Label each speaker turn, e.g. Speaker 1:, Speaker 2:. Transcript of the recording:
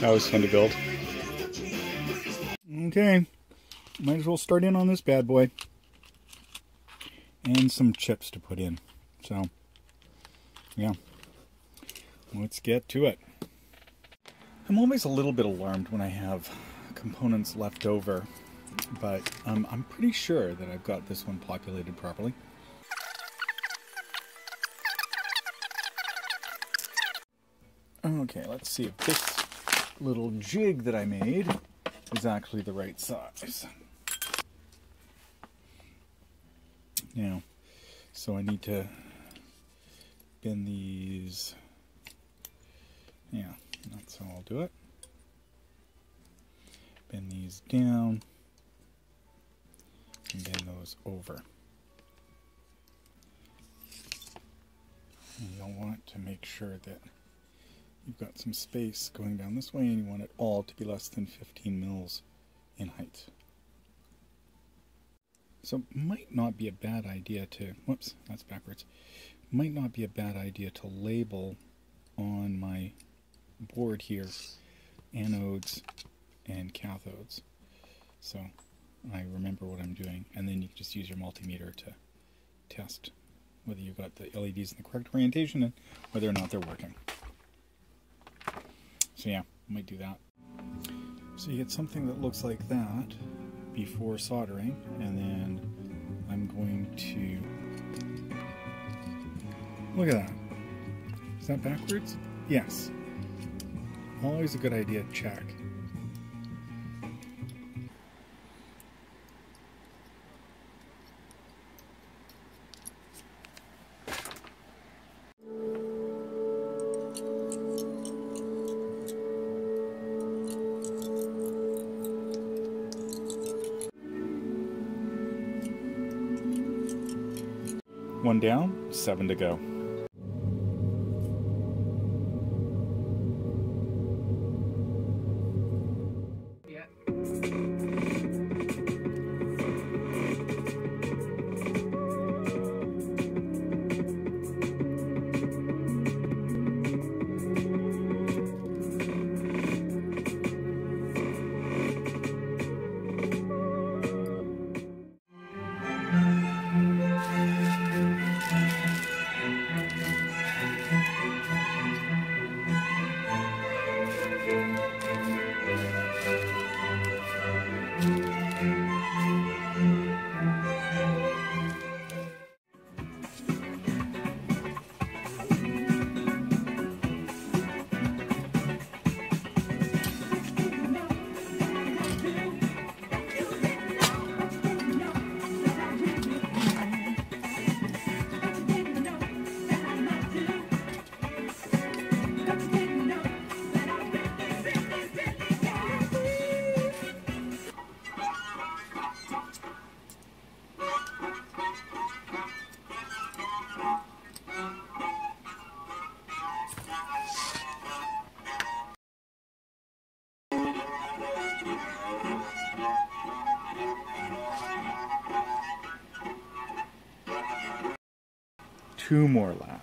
Speaker 1: That was fun to build. Okay, might as well start in on this bad boy. And some chips to put in. So, yeah. Let's get to it. I'm always a little bit alarmed when I have components left over, but um, I'm pretty sure that I've got this one populated properly. Okay, let's see if this little jig that I made is actually the right size. Now, so I need to bend these. Yeah, that's how I'll do it. Bend these down and bend those over. You'll want to make sure that you've got some space going down this way and you want it all to be less than 15 mils in height. So might not be a bad idea to, whoops, that's backwards, might not be a bad idea to label on my board here anodes and cathodes. So I remember what I'm doing and then you can just use your multimeter to test whether you've got the LEDs in the correct orientation and whether or not they're working. So yeah, might do that. So you get something that looks like that before soldering, and then I'm going to, look at that. Is that backwards? Yes. Always a good idea to check. One down, seven to go. Two more laps.